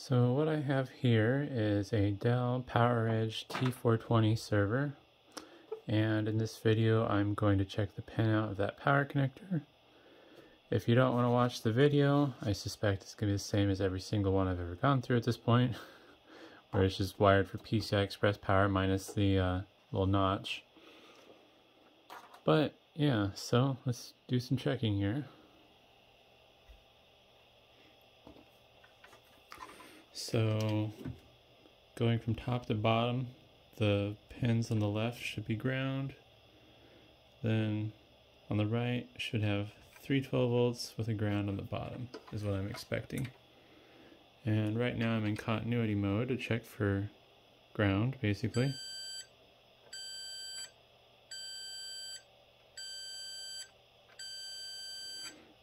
So what I have here is a Dell PowerEdge T420 server and in this video I'm going to check the pin out of that power connector. If you don't want to watch the video, I suspect it's going to be the same as every single one I've ever gone through at this point, where it's just wired for PCI Express power minus the uh, little notch. But yeah, so let's do some checking here. So going from top to bottom, the pins on the left should be ground. Then on the right should have 312 volts with a ground on the bottom is what I'm expecting. And right now I'm in continuity mode to check for ground basically.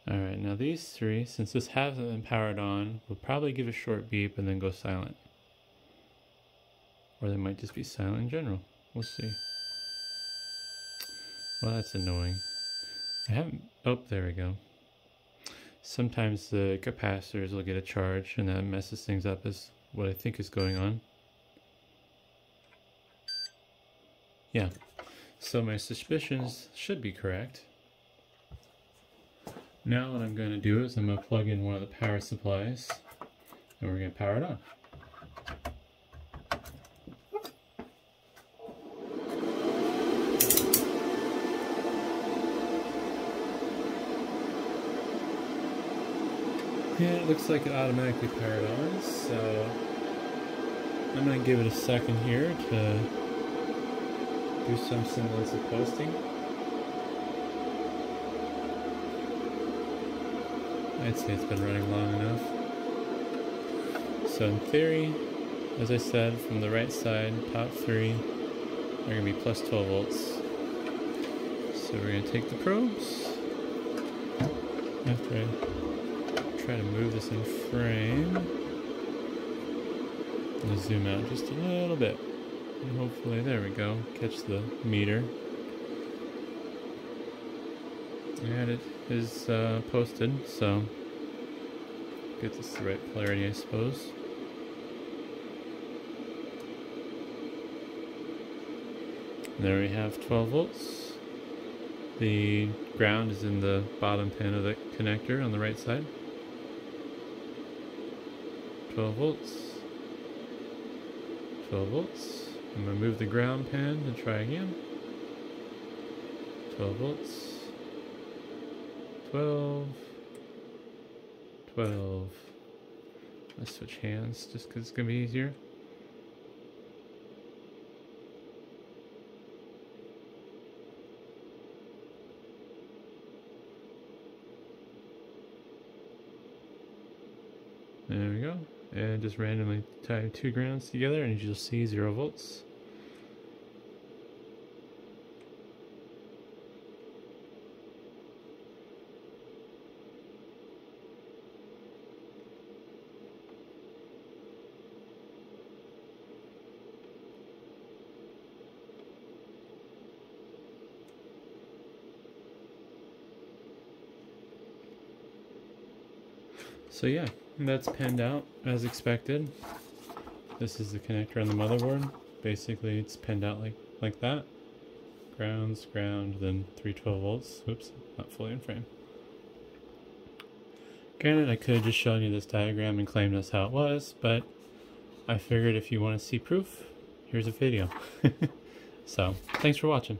Alright, now these three, since this hasn't been powered on, will probably give a short beep and then go silent. Or they might just be silent in general. We'll see. Well, that's annoying. I haven't... Oh, there we go. Sometimes the capacitors will get a charge and that messes things up is what I think is going on. Yeah. So my suspicions should be correct. Now what I'm going to do is I'm going to plug in one of the power supplies and we're going to power it on. Yeah, it looks like it automatically powered on, so I'm going to give it a second here to do some semblance of posting. I'd say it's been running long enough. So in theory, as I said, from the right side, top three are going to be plus 12 volts. So we're going to take the probes. After I try to move this in frame, i zoom out just a little bit. And hopefully, there we go, catch the meter. And it is uh, posted, so get this the right polarity, I suppose. There we have 12 volts. The ground is in the bottom pin of the connector on the right side. 12 volts. 12 volts. I'm going to move the ground pin and try again. 12 volts. 12, 12. Let's switch hands just because it's going to be easier. There we go. And just randomly tie two grounds together and you'll see zero volts. So yeah, that's pinned out as expected. This is the connector on the motherboard. Basically, it's pinned out like, like that. Grounds, ground, then 312 volts. Oops, not fully in frame. Granted, I could have just shown you this diagram and claimed that's how it was, but I figured if you want to see proof, here's a video. so, thanks for watching.